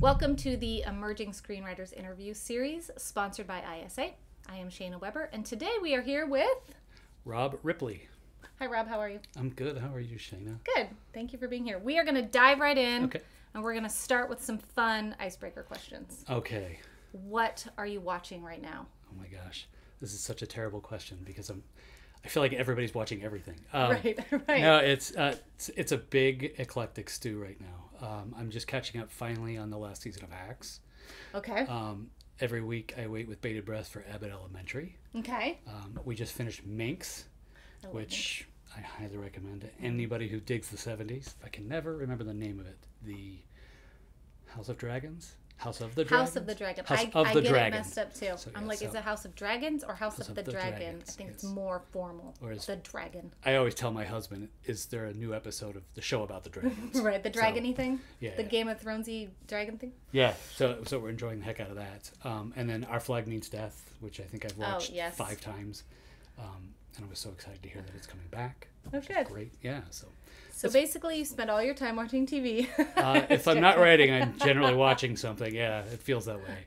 Welcome to the Emerging Screenwriters Interview Series, sponsored by ISA. I am Shayna Weber, and today we are here with. Rob Ripley. Hi, Rob. How are you? I'm good. How are you, Shayna? Good. Thank you for being here. We are going to dive right in, Okay. and we're going to start with some fun icebreaker questions. Okay. What are you watching right now? Oh my gosh, this is such a terrible question because I'm. I feel like everybody's watching everything. Um, right, right. No, it's, uh, it's it's a big eclectic stew right now. Um, I'm just catching up finally on the last season of Hacks. Okay. Um, every week I wait with bated breath for Abbott Elementary. okay. Um, we just finished Minx, I love which I highly recommend to anybody who digs the 70s. I can never remember the name of it. The House of Dragons? House of the Dragons? House of the Dragon. House I, of I the get Dragon. it messed up too. So, I'm like, is it House of Dragons or House, of, the, Dragon? Dragons, I think it's yes. more formal. Or is- the Dragon. I always tell my husband, is there a new episode of the show about the dragons? Right, the So, dragony thing? yeah, The yeah. Game of Thronesy dragon thing? Yeah, so so we're enjoying the heck out of that. Um, and then Our Flag Means Death, which I think I've watched Oh, yes. five times. Um, and I was so excited to hear that it's coming back. Oh, good. Great, yeah. So So basically, you spend all your time watching TV. uh, if I'm not writing, I'm generally watching something. Yeah, it feels that way.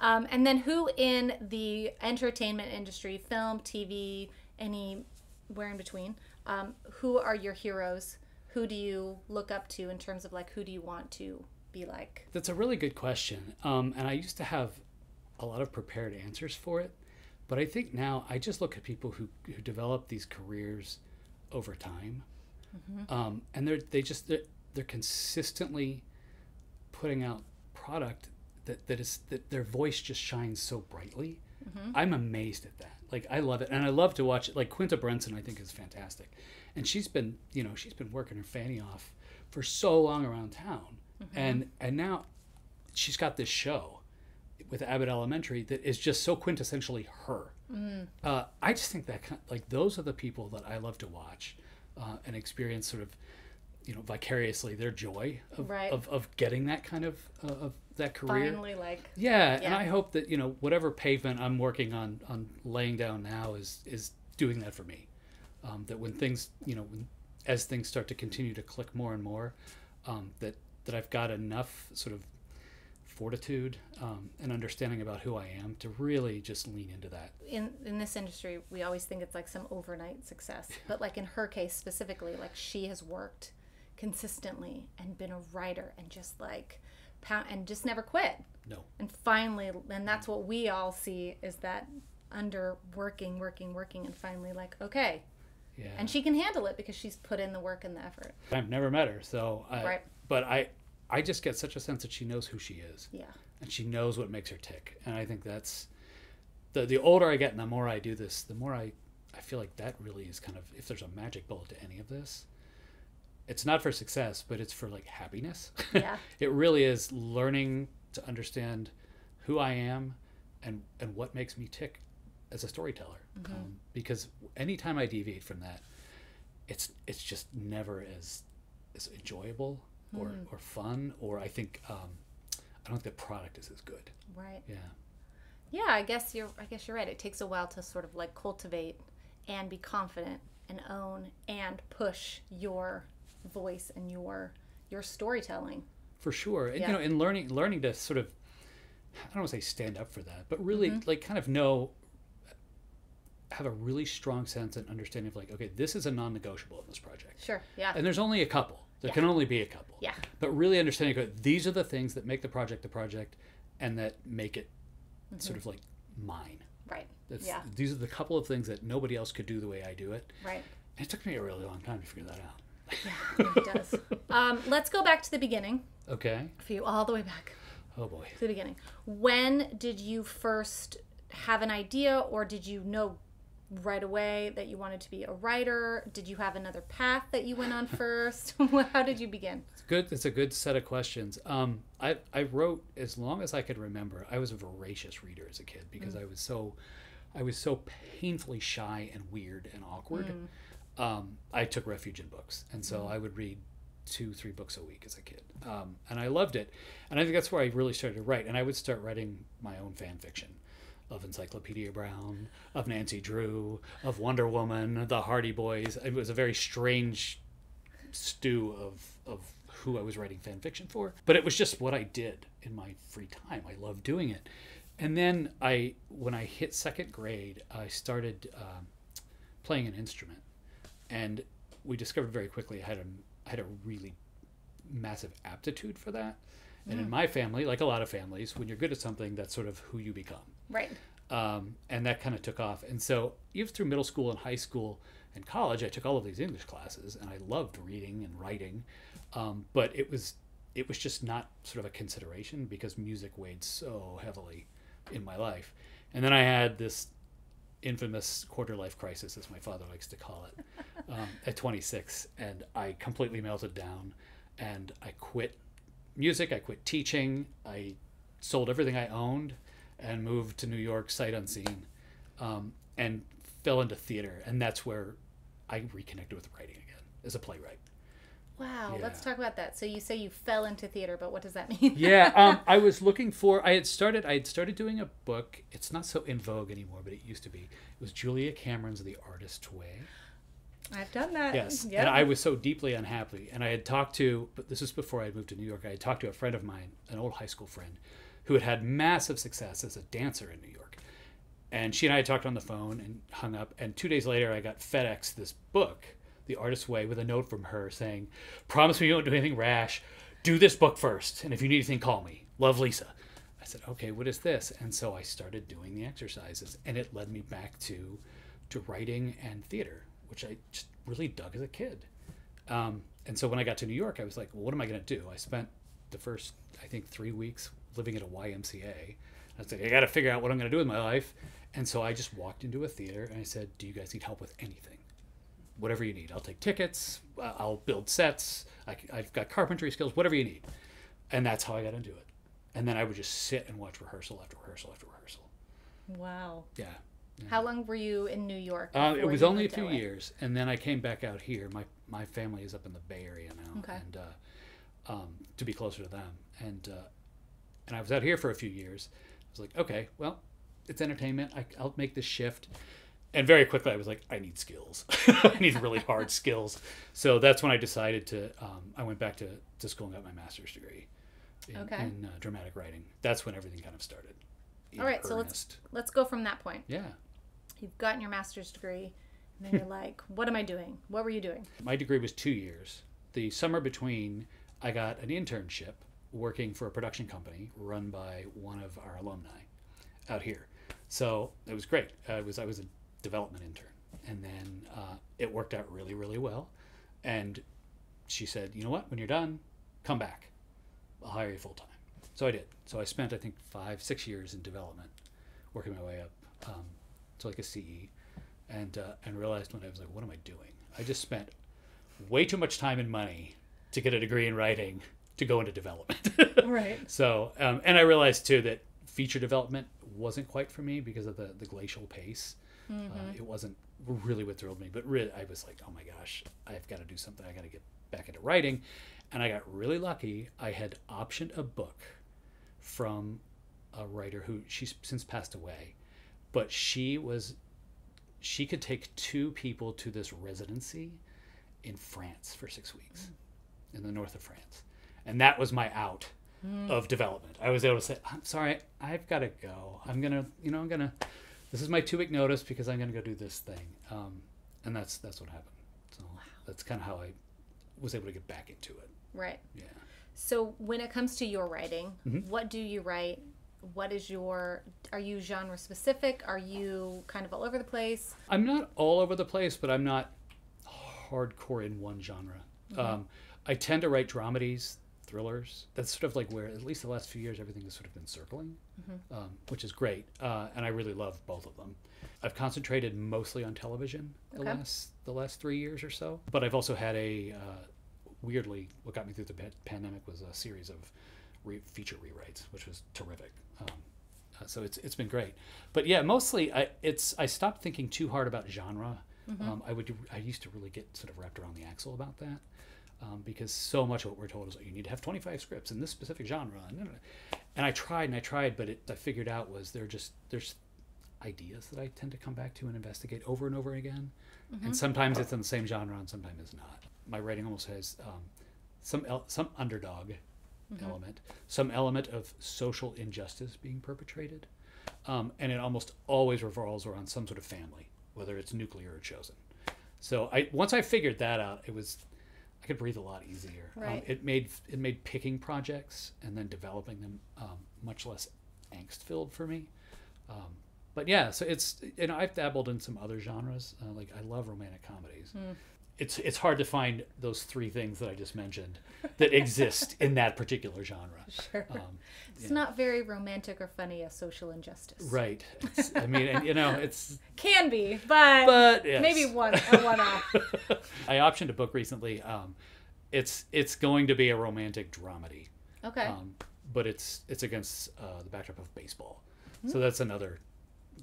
Um, and then who in the entertainment industry, film, TV, anywhere in between, um, who are your heroes? Who do you look up to in terms of like who do you want to be like? That's a really good question. Um, and I used to have a lot of prepared answers for it. But I think now I just look at people who, who develop these careers over time. Um, and they're, they just, they're, they're consistently putting out product that, that is, that their voice just shines so brightly. I'm amazed at that. Like, I love it. And I love to watch it. Like, Quinta Brunson, I think, is fantastic. And she's been, you know, she's been working her fanny off for so long around town. And, and now she's got this show with Abbott Elementary that is just so quintessentially her. Uh, I just think that kind like those are the people that I love to watch uh, and experience sort of you know vicariously their joy of, Right. of, of getting that kind of uh, of that career. Finally, like Yeah, and I hope that you know whatever pavement I'm working on on laying down now is is doing that for me. Um, that when things you know when, as things start to continue to click more and more, um, that that I've got enough sort of fortitude um, and understanding about who I am to really just lean into that. in in this industry, we always think it's like some overnight success, but like in her case specifically, like she has worked consistently and been a writer and just like pound and just never quit. No, And finally, and that's what we all see is that under working, working, working, and finally, like, okay. yeah. And she can handle it because she's put in the work and the effort. I've never met her, so I, Right. but I I just get such a sense that she knows who she is. Yeah. and she knows what makes her tick and i think that's the the older i get and the more i do this the more i i feel like that really is kind of if there's a magic bullet to any of this it's not for success but it's for like happiness Yeah. it really is learning to understand who i am and and what makes me tick as a storyteller um, because anytime i deviate from that it's it's just never as as enjoyable or, or fun or i think um, i don't think the product is as good Right. yeah Yeah, I guess you're I guess you're right. It takes a while to sort of like cultivate and be confident and own and push your voice and your your storytelling. for sure and Yeah. you know in learning learning to sort of i don't want to say stand up for that but really Mm-hmm. like kind of know have a really strong sense and understanding of like okay this is a non-negotiable in this project Sure. Yeah. and there's only a couple there can only be a couple Yeah. but really understanding these are the things that make the project the project and that make it sort of like mine Right. That's, Mm-hmm. Yeah. these are the couple of things that nobody else could do the way i do it Right. and it took me a really long time to figure that out Yeah, it does. um, let's go back to the beginning okay for you, all the way back oh boy to the beginning. When did you first have an idea, or did you know right away that you wanted to be a writer? Did you have another path that you went on first? How did you begin? It's good. It's a good set of questions. Um, I I wrote as long as I could remember. I was a voracious reader as a kid because I was so, I was so painfully shy and weird and awkward. Um, I took refuge in books, and so I would read two, three books a week as a kid, um, and I loved it. And I think that's where I really started to write. And I would start writing my own fan fiction. Of Encyclopedia Brown, of Nancy Drew, of Wonder Woman, the Hardy Boys. It was a very strange stew of of who I was writing fan fiction for, but it was just what I did in my free time. I loved doing it. And then I, when I hit second grade, I started um, playing an instrument, and we discovered very quickly I had a I had a really massive aptitude for that. And in my family, like a lot of families, when you're good at something, that's sort of who you become. Right. Um, and that kind of took off. And so, even through middle school and high school and college, I took all of these English classes, and I loved reading and writing. Um, but it was it was just not sort of a consideration because music weighed so heavily in my life. And then I had this infamous quarter life crisis, as my father likes to call it, um, at 26, and I completely melted down, and I quit music. I quit teaching. I sold everything I owned and moved to New York sight unseen, um, and fell into theater, and that's where I reconnected with writing again as a playwright. Wow. Yeah. Let's talk about that. So you say you fell into theater, but what does that mean? yeah, um, I was looking for. I had started. I had started doing a book. It's not so in vogue anymore, but it used to be. It was Julia Cameron's The Artist's Way. I've done that. Yes, Yeah. and I was so deeply unhappy. And I had talked to, but this was before I had moved to New York. I had talked to a friend of mine, an old high school friend, who had had massive success as a dancer in New York. And she and I had talked on the phone and hung up. And two days later, I got FedEx this book, The Artist's Way, with a note from her saying, "Promise me you won't do anything rash. Do this book first, and if you need anything, call me. Love, Lisa." I said, "Okay, what is this?" And so I started doing the exercises, and it led me back to to writing and theater, which I just really dug as a kid. Um, and so when I got to New York, I was like, well, what am I going to do? I spent the first, I think, three weeks living at a YMCA. I was like, I got to figure out what I'm going to do with my life. And so I just walked into a theater and I said, do you guys need help with anything? Whatever you need. I'll take tickets. I'll build sets. I, have got carpentry skills, whatever you need. And that's how I got into it. And then I would just sit and watch rehearsal after rehearsal after rehearsal. Wow. Yeah. How long were you in New York? Uh, it was only a few LA? years, and then I came back out here. My my family is up in the Bay Area now, Okay. and uh, um, to be closer to them. And uh, and I was out here for a few years. I was like, okay, well, it's entertainment. I, I'll make this shift. And very quickly, I was like, I need skills. I need really hard skills. So that's when I decided to. Um, I went back to, to school and got my master's degree in, Okay. in uh, dramatic writing. That's when everything kind of started. All right, so let's let's go from that point. Yeah. You've gotten your master's degree, and then you're like, "What am I doing? What were you doing?" My degree was two years. The summer between, I got an internship working for a production company run by one of our alumni out here. So it was great. I was I was a development intern, and then uh, it worked out really really well. And she said, "You know what? When you're done, come back. I'll hire you full time." So I did. So I spent I think five six years in development, working my way up um, to like a CE, and uh, and realized when I was like, "What am I doing? I just spent way too much time and money to get a degree in writing to go into development." Right. So, um, and I realized too that feature development wasn't quite for me because of the, the glacial pace. Uh, it wasn't really what thrilled me, but really, I was like, oh my gosh, I've got to do something. I got to get back into writing. And I got really lucky. I had optioned a book from a writer who she's since passed away, but she was, she could take two people to this residency in France for six weeks in the north of France. And that was my out of development. I was able to say, I'm sorry, I've got to go. I'm going to, you know, I'm going to, this is my two week notice because I'm going to go do this thing. Um, and that's, that's what happened. So that's kind of how I was able to get back into it. Right. Yeah. So when it comes to your writing, Mm-hmm. what do you write? What is your are you genre specific? Are you kind of all over the place? I'm not all over the place, but I'm not hardcore in one genre. Um, I tend to write dramedies, thrillers. That's sort of like where, at least the last few years, everything has sort of been circling, um, which is great. Uh, and I really love both of them. I've concentrated mostly on television the Okay. last the last three years or so, but I've also had a uh, weirdly what got me through the pandemic was a series of re- feature rewrites, which was terrific. Um, uh, so it's it's been great, but yeah, mostly I it's I stopped thinking too hard about genre. Um, I would I used to really get sort of wrapped around the axle about that um, because so much of what we're told is that you need to have 25 scripts in this specific genre, and, and I tried and I tried, but it I figured out was there just there's ideas that I tend to come back to and investigate over and over again, and sometimes it's in the same genre and sometimes it's not. My writing almost has um, some el- some underdog element, some element of social injustice being perpetrated, um, and it almost always revolves around some sort of family, whether it's nuclear or chosen. So I once I figured that out, it was I could breathe a lot easier. Um, Right. it made it made picking projects and then developing them um, much less angst filled for me. Um, but yeah, so it's you know I've dabbled in some other genres. Uh, like I love romantic comedies. It's it's hard to find those three things that I just mentioned that exist in that particular genre. Sure. Um, it's not very romantic or funny as social injustice. right. It's, I mean, and, you know, it's Can be, but, but yes. maybe one a one off. I optioned a book recently. Um, it's it's going to be a romantic dramedy. Okay. um, but it's it's against uh, the backdrop of baseball. So that's another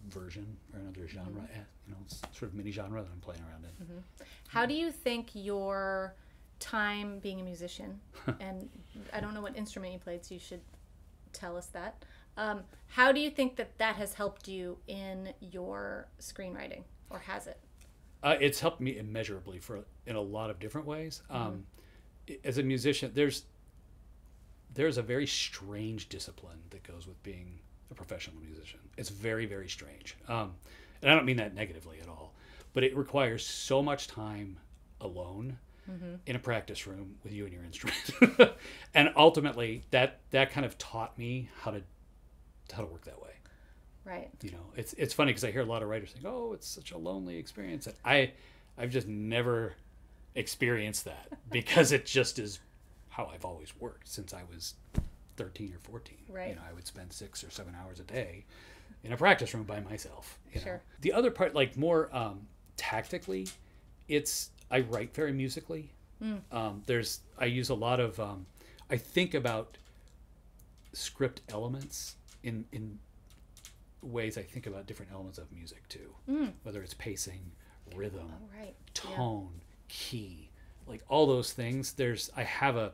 version or another genre, eh, you know, sort of mini genre that I'm playing around in. How do you think your time being a musician, and I don't know what instrument you played, so you should tell us that. Um, how do you think that that has helped you in your screenwriting, or has it? Uh, it's helped me immeasurably for in a lot of different ways. Um, i- As a musician, there's there's a very strange discipline that goes with being a professional musician. It's very very strange, um, and I don't mean that negatively at all. But it requires so much time alone in a practice room with you and your instrument, and ultimately that that kind of taught me how to how to work that way Right. you know it's it's funny because i hear a lot of writers saying oh it's such a lonely experience and i i've just never experienced that because it just is how i've always worked since i was 13 or 14 Right. you know i would spend six or seven hours a day in a practice room by myself you know? Sure. the other part like more um, tactically it's i write very musically um, there's i use a lot of um, i think about script elements in in ways I think about different elements of music too, whether it's pacing, rhythm, Oh, right. tone, key, like all those things. There's I have a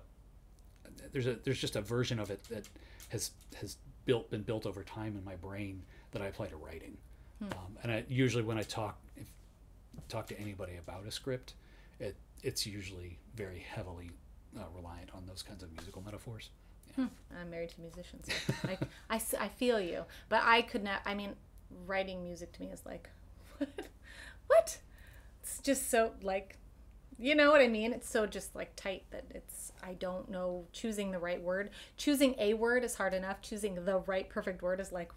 there's a there's just a version of it that has has built been built over time in my brain that I apply to writing. Um, and I usually when I talk if, talk to anybody about a script, it it's usually very heavily uh, reliant on those kinds of musical metaphors. I'm married to musicians. So I, I, I feel you, but I could not. I mean, writing music to me is like, what? What? It's just so like, you know what I mean? It's so just like tight that it's. I don't know choosing the right word. Choosing a word is hard enough. Choosing the right perfect word is like,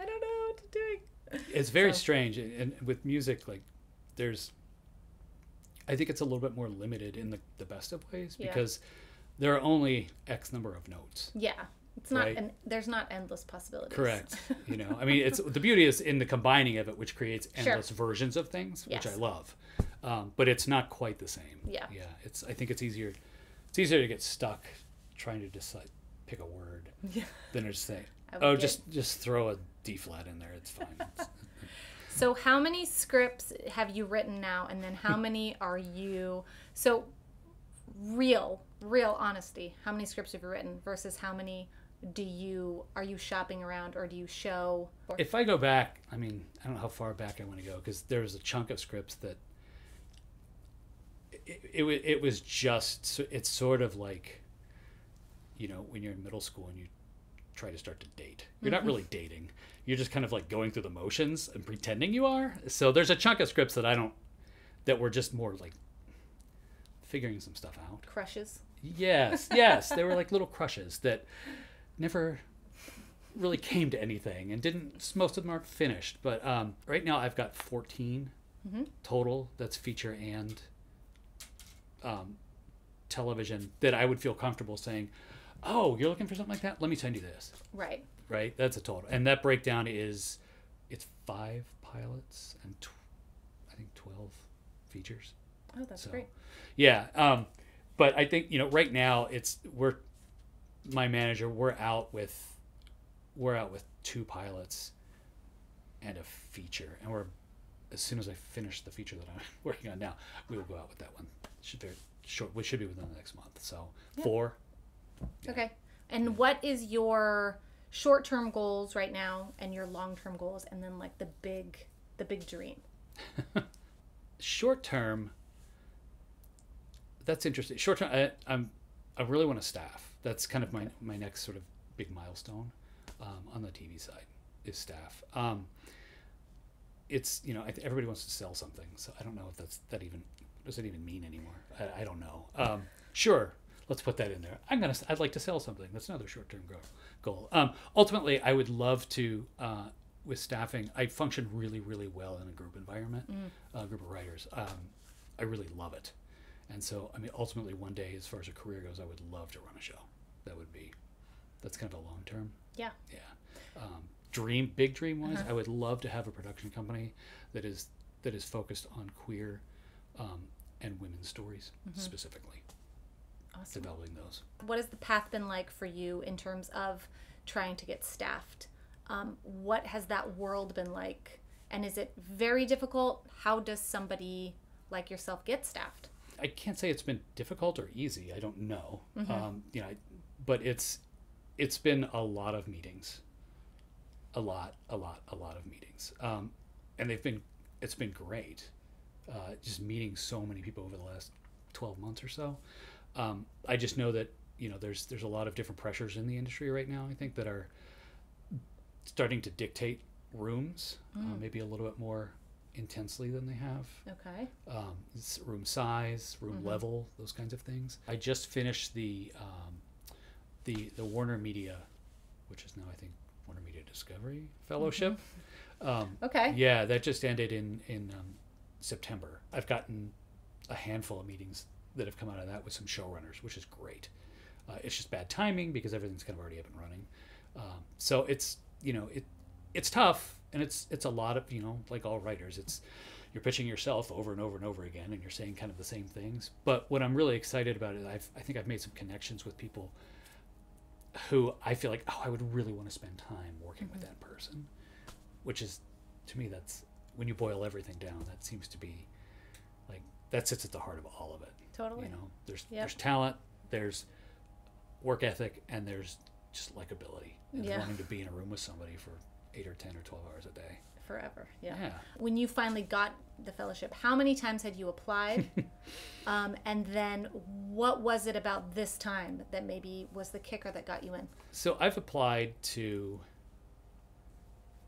I don't know what to do. it's very So- strange and with music like there's i think it's a little bit more limited in the, the best of ways Yeah. because there are only x number of notes Yeah, it's not. Right. And there's not endless possibilities. correct you know i mean it's the beauty is in the combining of it which creates Sure. endless versions of things which i love um, but it's not quite the same Yeah. yeah it's i think it's easier it's easier to get stuck trying to decide pick a word Yeah. than to say oh get- just just throw a d flat in there it's fine It's- So, how many scripts have you written now, and then how many are you? So, real, real honesty. How many scripts have you written versus how many do you are you shopping around or do you show? Or, if I go back, I mean, I don't know how far back I want to go because there was a chunk of scripts that it, it, it was just, it's sort of like, you know, when you're in middle school and you try to start to date. You're not really dating. You're just kind of like going through the motions and pretending you are. So there's a chunk of scripts that I don't, that were just more like figuring some stuff out. crushes. Yes, yes, they were like little crushes that never really came to anything, and didn't. Most of them aren't finished, but um, right now I've got 14 total. That's feature and um, television that I would feel comfortable saying, "Oh, you're looking for something like that? Let me send you this." Right. Right, that's a total, and that breakdown is it's five pilots and tw- I think 12 features. Oh, that's So, great. Yeah, um, but I think you know right now it's we're my manager. We're out with we're out with two pilots and a feature, and we're as soon as I finish the feature that I'm working on now, we will go out with that one. Should be short. We should be within the next month. So four. Okay. And what is your short-term goals right now, and your long-term goals, and then like the big, the big dream? short term that's interesting short term I, i'm I really want to staff. That's kind of my my next sort of big milestone um, on the TV side is staff. Um, it's you know everybody wants to sell something, so I don't know if that's that even does it even mean anymore. I, I don't know. Um, sure, let's put that in there. I'm gonna I'd like to sell something. That's another short term goal. Goal. Um, ultimately, I would love to. Uh, with staffing, I function really, really well in a group environment, a group of writers. Um, I really love it. And so, I mean, ultimately, one day, as far as a career goes, I would love to run a show. That would be, that's kind of a long term. Yeah. Yeah. Um, dream, big dream wise, I would love to have a production company that is that is focused on queer um, and women's stories specifically, Awesome. developing those. What has the path been like for you in terms of trying to get staffed? Um, what has that world been like? And is it very difficult? How does somebody like yourself get staffed? I can't say it's been difficult or easy. I don't know. Um, you know, I- but it's it's been a lot of meetings, a lot, a lot, a lot of meetings, um, and they've been it's been great. Uh, just meeting so many people over the last twelve months or so. Um, I just know that you know there's there's a lot of different pressures in the industry right now. I think that are starting to dictate rooms, uh, maybe a little bit more intensely than they have Okay. um, room size, room level, those kinds of things. I just finished the um, the the Warner Media, which is now I think Warner Media Discovery Fellowship. Um, Okay. yeah, that just ended in in um, September. I've gotten a handful of meetings that have come out of that with some showrunners, which is great. Uh, it's just bad timing because everything's kind of already up and running. Um, so it's you know it it's tough and it's it's a lot of you know like all writers it's you're pitching yourself over and over and over again and you're saying kind of the same things. But what I'm really excited about is I've I think I've made some connections with people who I feel like oh I would really want to spend time working with mm-hmm. that person, which is to me that's when you boil everything down that seems to be like that sits at the heart of all of it. Totally. You know, there's Yep. there's talent, there's work ethic, and there's just likability and Yeah. wanting to be in a room with somebody for eight or ten or twelve hours a day. Forever. Yeah. Yeah. When you finally got the fellowship, how many times had you applied? um, and then what was it about this time that maybe was the kicker that got you in? So I've applied to.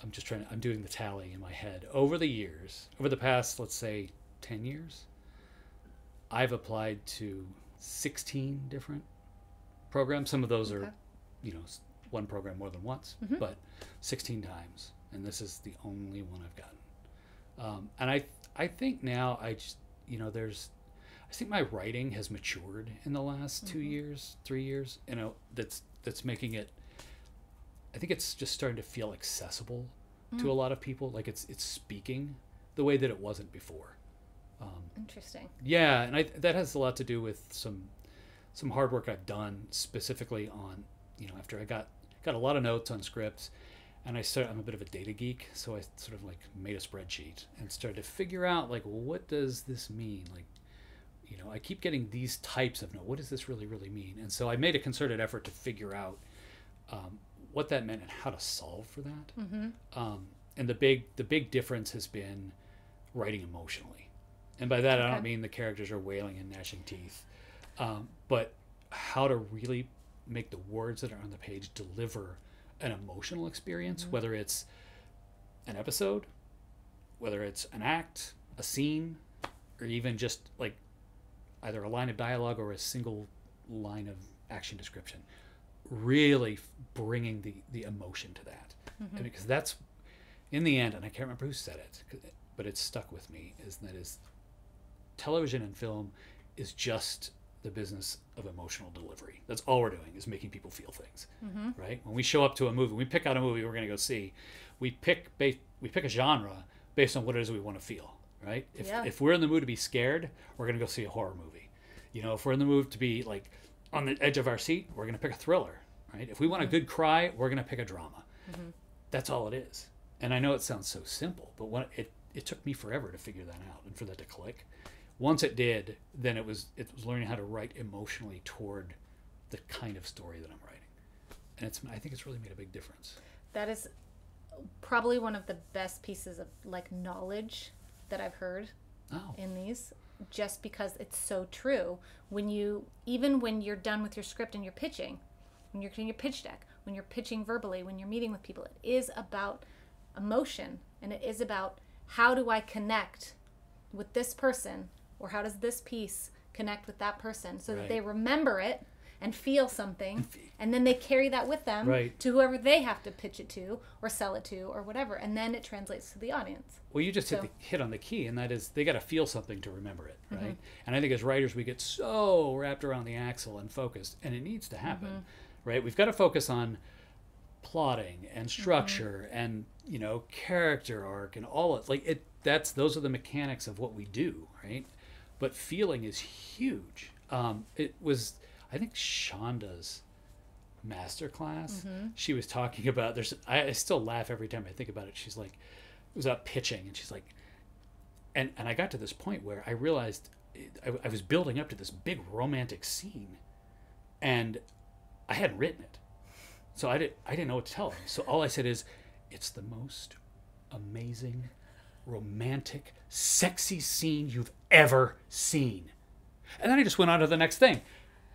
I'm just trying. To, I'm doing the tally in my head over the years, over the past, let's say, ten years. I've applied to 16 different programs. Some of those Okay. are, you know, one program more than once, but 16 times, and this is the only one I've gotten. Um, and I, I think now I just, you know, there's, I think my writing has matured in the last two years, three years. You know, that's that's making it. I think it's just starting to feel accessible to a lot of people. Like it's it's speaking the way that it wasn't before. Um, Interesting. Yeah, and I, that has a lot to do with some some hard work I've done specifically on you know after I got got a lot of notes on scripts, and I started. I'm a bit of a data geek, so I sort of like made a spreadsheet and started to figure out like what does this mean? Like, you know, I keep getting these types of no. What does this really really mean? And so I made a concerted effort to figure out um, what that meant and how to solve for that. Um, and the big the big difference has been writing emotionally. And by that, I don't mean the characters are wailing and gnashing teeth, um, but how to really make the words that are on the page deliver an emotional experience, mm-hmm. whether it's an episode, whether it's an act, a scene, or even just like either a line of dialogue or a single line of action description. Really bringing the, the emotion to that. Mm-hmm. And because that's, in the end, and I can't remember who said it, but it stuck with me, is that is television and film is just the business of emotional delivery. That's all we're doing is making people feel things, mm-hmm. right? When we show up to a movie, we pick out a movie we're going to go see. We pick ba- we pick a genre based on what it is we want to feel, right? If Yeah. if we're in the mood to be scared, we're going to go see a horror movie. You know, if we're in the mood to be like on the edge of our seat, we're going to pick a thriller, right? If we want a mm-hmm. good cry, we're going to pick a drama. Mm-hmm. That's all it is. And I know it sounds so simple, but when it it took me forever to figure that out and for that to click. Once it did, then it was it was learning how to write emotionally toward the kind of story that I'm writing. And it's I think it's really made a big difference. That is probably one of the best pieces of like knowledge that I've heard Oh. in these. just because it's so true. When you, even when you're done with your script and you're pitching, when you're creating your pitch deck, when you're pitching verbally, when you're meeting with people, it is about emotion and it is about how do I connect with this person or how does this piece connect with that person so that they remember it and feel something and then they carry that with them Right. to whoever they have to pitch it to or sell it to or whatever and then it translates to the audience Well, you just So- hit, the, hit on the key, and that is they got to feel something to remember it, Mm-hmm. right? And I think as writers, we get so wrapped around the axle and focused, and it needs to happen, Mm-hmm. right? We've got to focus on plotting and Mm-hmm. structure and you know character arc and all of like it. That's those are the mechanics of what we do, right? But feeling is huge. Um, it was, I think, Shonda's masterclass. She was talking about. There's. I, I still laugh every time I think about it. She's like, it was about pitching, and she's like, and and I got to this point where I realized I, I was building up to this big romantic scene, and I hadn't written it, so I didn't I didn't know what to tell them. So all I said is, it's the most amazing, romantic, sexy scene you've ever seen, and then I just went on to the next thing,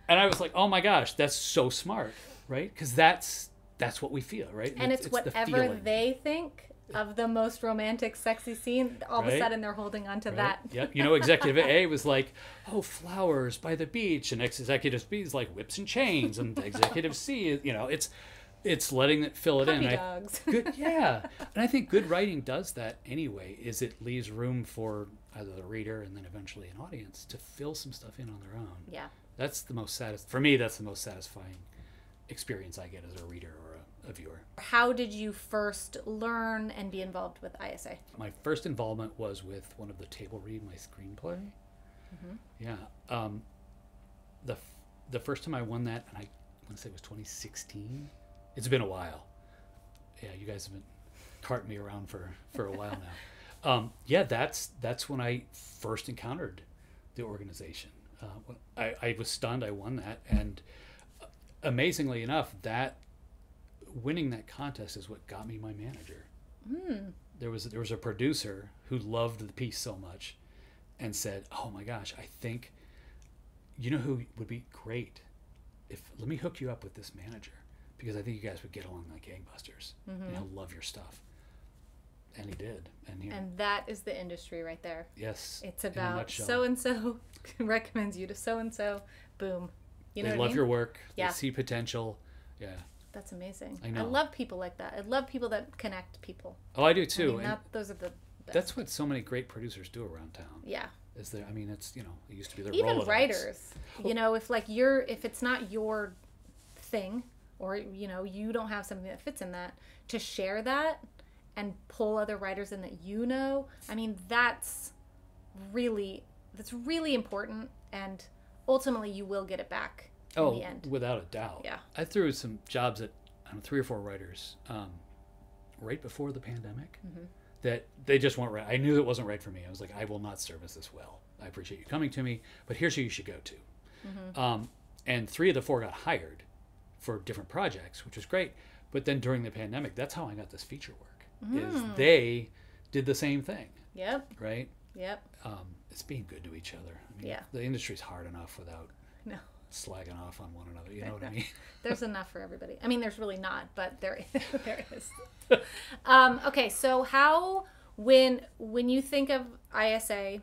and I was like, oh my gosh, that's so smart, right? Because that's that's what we feel, right? and it's, the whatever feeling. they think of the most romantic sexy scene all of a sudden they're holding on to Right? that Yep. You know, executive A was like, oh, flowers by the beach, and executive B is like whips and chains, and executive C, is, you know, it's it's letting it fill it in. puppy I- good, yeah, and I think good writing does that anyway. Is it leaves room for either the reader and then eventually an audience to fill some stuff in on their own. yeah That's the most satis- for me. That's the most satisfying experience I get as a reader or a, a viewer. how did you first learn and be involved with isa my first involvement was with one of the table read my screenplay. Yeah, um, the f- the first time I won that, and I want to say it was 2016. It's been a while. Yeah, you guys have been carting me around for for a while now. Um, yeah, that's that's when I first encountered the organization. Uh, I, I was stunned. I won that, and amazingly enough, that winning that contest is what got me my manager there was there was a producer who loved the piece so much and said, "Oh my gosh, I think you know who would be great if let me hook you up with this manager because I think you guys would get along like gangbusters and mm-hmm. he'll love your stuff." And he did. And he and that is the industry right there yes, it's about so and so recommends you to so and so boom you know they love I mean? your work. Yeah. They see potential. Yeah. that's amazing I know. love people like that i love people that connect people Oh, I do I too. mean, that, those are the best. that's what so many great producers do around town. yeah Is there? I mean, it's you know, it used to be their even writers you know if like you're if it's not your thing or you know you don't have something that fits in that to share that and pull other writers in that you know i mean that's really that's really important and ultimately you will get it back in Oh, the end without a doubt. Yeah. I threw some jobs at I don't know, three or four writers um, right before the pandemic Mm-hmm. that they just weren't right. I knew it wasn't right for me. I was like, I will not service this well. I appreciate you coming to me, but here's who you should go to. Mm-hmm. Um, and three of the four got hired for different projects, which was great. But then during the pandemic, that's how I got this feature work. Is Mm. they did the same thing, yep right? yep Um, it's being good to each other. I mean, Yeah. the industry's hard enough without no slagging off on one another. You know what I mean? there's enough for everybody i mean there's really not but there there is um, okay so how when when you think of isa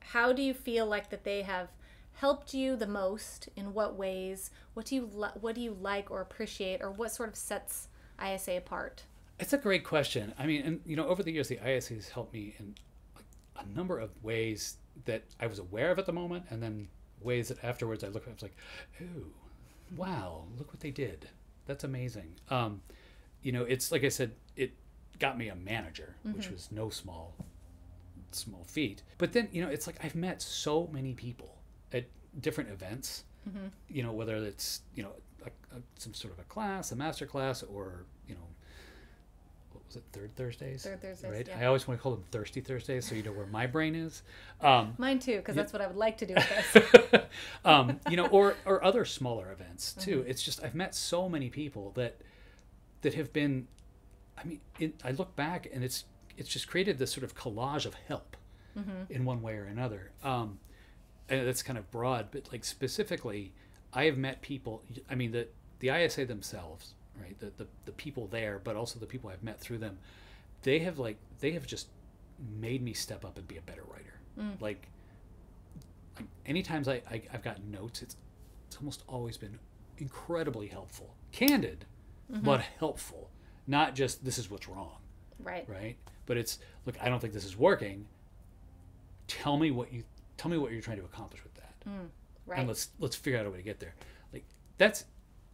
how do you feel like that they have helped you the most in what ways what do you what do you like or appreciate or what sort of sets isa apart It's a great question. I mean, and you know, over the years, the isa has helped me in like a number of ways that I was aware of at the moment, and then ways that afterwards I look, at, I was like, "Ooh, wow, look what they did. That's amazing." Um, you know, it's like I said, it got me a manager, which was no small, small feat. But then, you know, it's like I've met so many people at different events. You know, whether it's you know a, a, some sort of a class, a master class, or you know what was it third thursdays Third Thursdays, right yeah. i always want to call them thirsty thursdays so you know where my brain is um, mine too because that's what i would like to do with this um, you know or or other smaller events too Mm-hmm. it's just i've met so many people that that have been i mean it, i look back and it's it's just created this sort of collage of help Mm-hmm. in one way or another um, that's kind of broad, but like specifically, I have met people. I mean, the the ISA themselves, right? The the, the people there, but also the people I've met through them. They have like they have just made me step up and be a better writer. Mm. Like, like anytime I, I I've gotten notes, it's it's almost always been incredibly helpful, candid, mm-hmm. but helpful. Not just this is what's wrong Right. right? But it's look, I don't think this is working. Tell me what you tell me what you're trying to accomplish with that, Right. and let's let's figure out a way to get there. Like that's,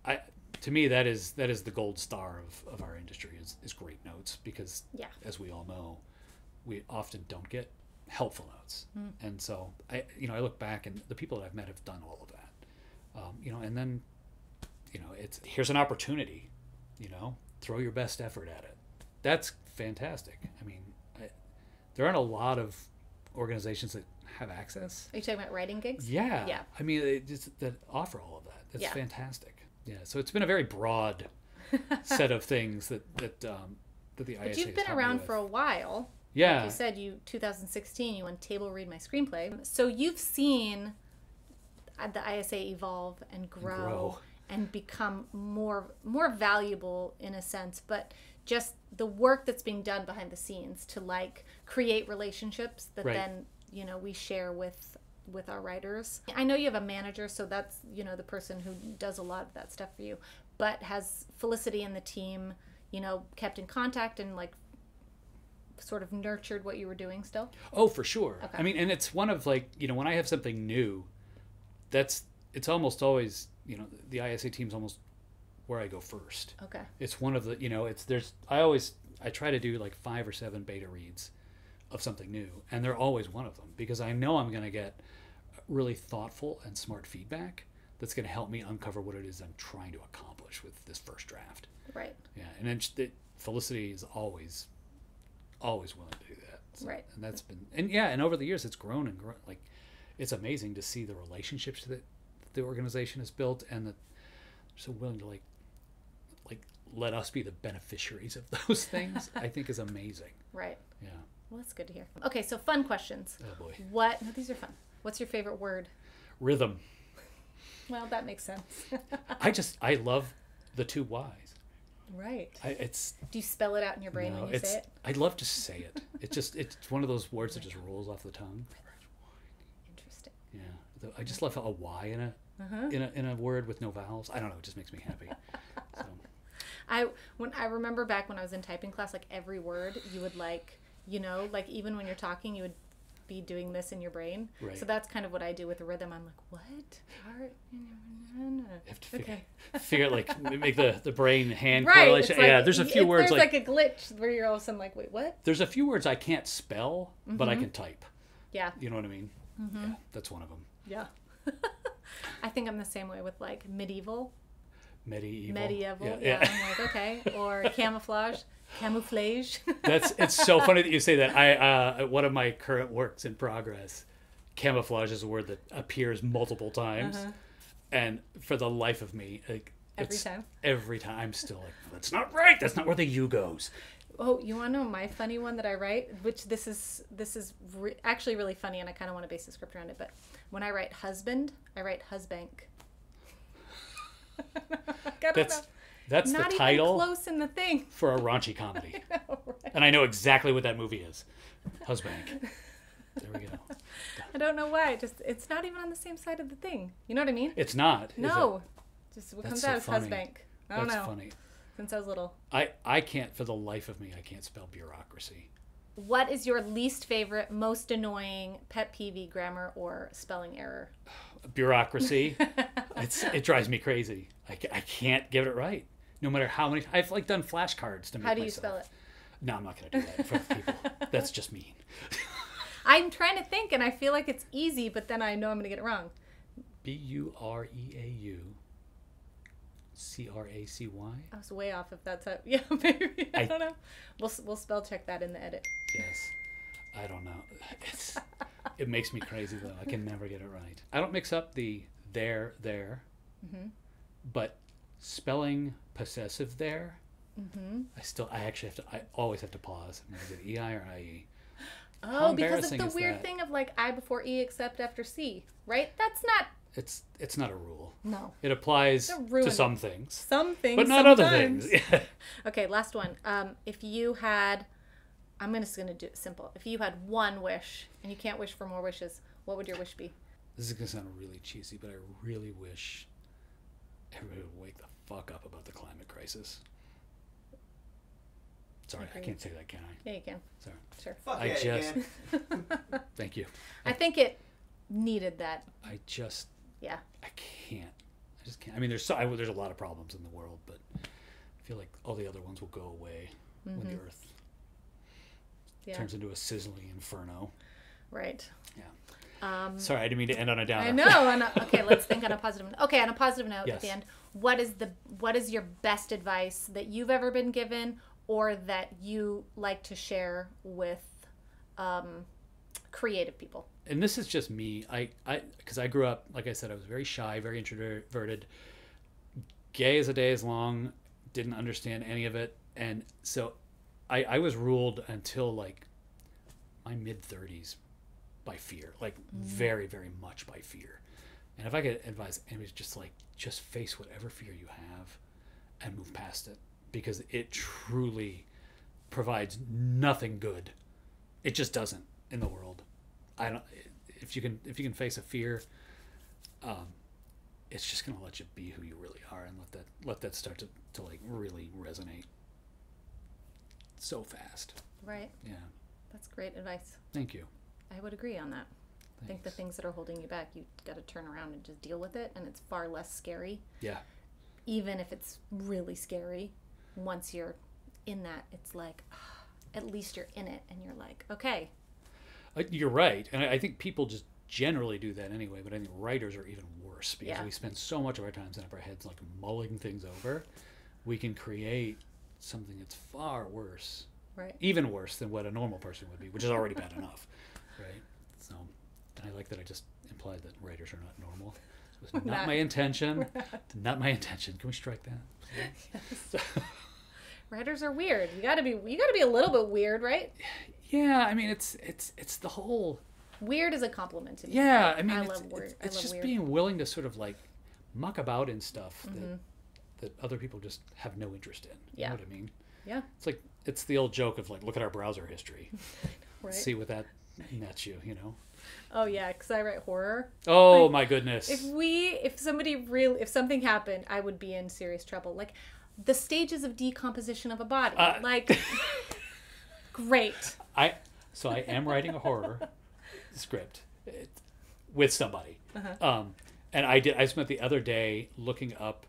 I to me that is that is the gold star of, of our industry is, is great notes because Yeah. as we all know, we often don't get helpful notes, and so I you know I look back and the people that I've met have done all of that, um, you know, and then you know it's here's an opportunity, you know, throw your best effort at it. That's fantastic. I mean, I, there aren't a lot of organizations that have access. Are you talking about writing gigs? Yeah, Yeah. I mean, it just that offer all of that. That's Yeah. fantastic. Yeah, so it's been a very broad set of things that that um, that the ISA. But you've been around with. for a while. yeah. You said you 2016 you won Table Read My Screenplay. So you've seen the ISA evolve and grow, grow. and become more more valuable in a sense, but just the work that's being done behind the scenes to like create relationships that Right. then you know we share with with our writers. I know you have a manager, so that's you know the person who does a lot of that stuff for you. But has Felicity and the team, you know, kept in contact and like sort of nurtured what you were doing still? Oh, for sure. Okay. I mean, and it's one of like you know when I have something new, that's it's almost always you know the ISA team's almost where I go first. Okay. It's one of the you know it's there's I always I try to do like five or seven beta reads of something new, and they're always one of them because I know I'm going to get really thoughtful and smart feedback that's going to help me uncover what it is I'm trying to accomplish with this first draft. Right. Yeah, and then it, Felicity is always, always willing to do that. So- Right. And that's been, and yeah, and over the years it's grown and grown. Like, it's amazing to see the relationships that the organization has built, and that they're so willing to like, like let us be the beneficiaries of those things. I think is amazing. Right. Yeah. Well, that's good to hear. Okay, so fun questions. Oh boy. What? No, these are fun. What's your favorite word? Rhythm. Well, that makes sense. I just I love the two Y's. right. I, it's Do you spell it out in your brain no, when you say it? I'd love to say it. It's just it's one of those words that just rolls off the tongue. Interesting. Yeah, I just love a Y in a Uh-huh. in a in a word with no vowels. I don't know. It just makes me happy. So, I when I remember back when I was in typing class, like every word you would like, you know, like even when you're talking, you would be doing this in your brain. Right. So that's kind of what I do with rhythm. I'm like, what? Art? you have to figure, Okay. figure like make the the brain hand Right. correlation. like- yeah, there's a few words There's like, like, a glitch where you're all of a sudden like, wait, what? there's a few words I can't spell, but Mm-hmm. I can type. Yeah. You know what I mean? Mm-hmm. Yeah, that's one of them. Yeah. I think I'm the same way with like medieval, Medieval. medieval. Yeah, Yeah, yeah. I'm like okay, or camouflage, camouflage. That's it's so funny that you say that. I uh, one of my current works in progress, camouflage is a word that appears multiple times, Uh-huh. and for the life of me, like Every it's- time? every time I'm still like, that's not right. That's not where the U goes. oh, you want to know my funny one that I write? Which this is this is re- actually really funny, and I kind of want to base the script around it. But when I write husband, I write husbank. That's know. That's Not the even title close in the thing. for a raunchy comedy, right. and I know exactly what that movie is. Husbank. There we go. I don't know why. It just it's not even on the same side of the thing. You know what I mean? It's not. is it? No. Just what That's comes so out is funny. husbank. I don't That's know. funny. Since I was little. I I can't for the life of me. I can't spell bureaucracy. What is your least favorite, most annoying pet peeve, grammar or spelling error? bureaucracy it's it drives me crazy I, I can't get it right no matter how many i've like done flashcards to make How do you myself- spell it? no i'm not going to do that in front of people that's just mean I'm trying to think, and I feel like it's easy, but then I know I'm going to get it wrong. b-u-r-e-a-u c-r-a-c-y I was way off if that's how. Yeah, maybe. I, I- don't know. We'll, we'll spell check that in the edit. yes i don't know it's it makes me crazy though i can never get it right i don't mix up the there there Mm-hmm. but spelling possessive there Mm-hmm. I still, I actually have to, I always have to pause. I mean, Is it EI or IE? Oh, because of the weird that? thing of like I before E except after C, right? That's not It's it's not a rule. no. It applies to some things, Some things, but not other sometimes. things. Okay, last one. Um, if you had, I'm just gonna do it simple. If you had one wish and you can't wish for more wishes, what would your wish be? this is gonna sound really cheesy, but I really wish everybody would wake the fuck up about the climate crisis. Sorry, I Agreed. can't say that, can I? Yeah, you can. Sorry. Sure. Fuck I yeah, you just- can. Thank you. I think it needed that. I just Yeah. I can't. I just can't. I mean, there's so, I, there's a lot of problems in the world, but I feel like all the other ones will go away when the Earth Mm-hmm. Yeah. turns into a sizzling inferno. Right. Yeah. Um, Sorry, I didn't mean to end on a downer. I know. On a, okay, let's think on a positive. note. Okay, on a positive note Yes. at the end. What is the what is your best advice that you've ever been given, or that you like to share with um, creative people? and this is just me. I, I, because I grew up, like I said, I was very shy, very introverted, gay as a day is long, didn't understand any of it, and so I, I was ruled until like my mid thirties by fear, like very, very much by fear. And if I could advise anyone, just like just face whatever fear you have, and move past it because it truly provides nothing good. It just doesn't in the world. I don't. If you can, if you can face a fear, um, it's just gonna let you be who you really are and let that let that start to, to like really resonate so fast. Right. Yeah. That's great advice. Thank you. I would agree on that. I think the things that are holding you back, you got to turn around and just deal with it, and it's far less scary. Yeah. Even if it's really scary, once you're in that, it's like, at least you're in it, and you're like, okay, Uh, You're right, and I I think people just generally do that anyway. But I think writers are even worse because Yeah. we spend so much of our time in our heads like mulling things over. We can create something that's far worse, right. even worse than what a normal person would be, which is already bad enough, right? So, and I like that I just implied that writers are not normal. It was not, not. my intention. Not my intention. Can we strike that? Writers are weird. You gotta be, you gotta be a little bit weird, right? yeah, I mean it's it's it's the whole Weird is a compliment to me. Yeah, I mean, I it's, love weird. it's, I it's love just weird. Mm-hmm. being willing to sort of like muck about in stuff that that other people just have no interest in. You Yeah. know what I mean? Yeah. It's like it's the old joke of like, look at our browser history, Right. see what that nets you. You know? Oh yeah, because I write horror. Oh my goodness! If we, if somebody real, if something happened, I would be in serious trouble. Like the stages of decomposition of a body. Uh, like, great. I so I am writing a horror script with somebody, Uh-huh. um, and I did. I spent the other day looking up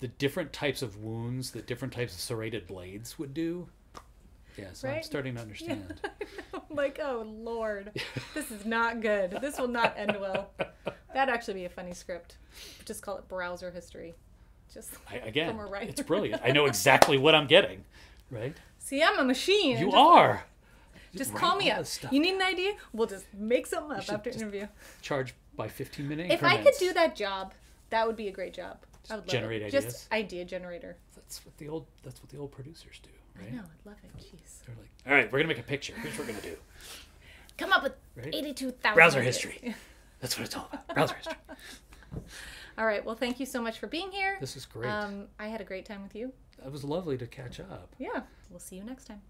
the different types of wounds that different types of serrated blades would do. Yeah, so I'm starting to understand. I'm like, oh lord, this is not good. This will not end well. That'd actually be a funny script. Just call it browser history. Just I, again, From a writer. it's brilliant. I know exactly what I'm getting. Right? see, I'm a machine. You just, are. Just call me up. stuff. You need an idea? We'll just make something up after interview. Charge by 15 minute Increments. If I could do that job, that would be a great job. I would love generate it. ideas? Just idea generator. That's what the old. That's what the old producers do, right? I know, I'd love it. Jeez. They're like, all right, we're gonna make a picture. Here's what we're gonna do. Come up with Right? 82,000 Browser ideas. history. That's what it's all about. Browser history. All right. Well, thank you so much for being here. This is great. Um, I had a great time with you. It was lovely to catch up. Yeah. We'll see you next time.